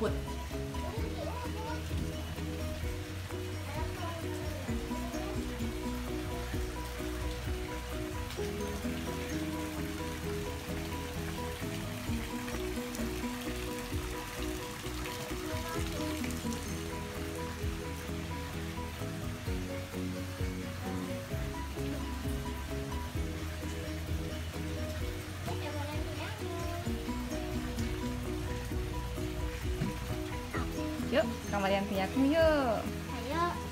what Yuk, kamar yang punya aku yuk. Ayo.